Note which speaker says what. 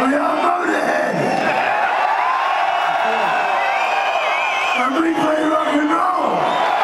Speaker 1: We are Motorhead! And we play rock and roll!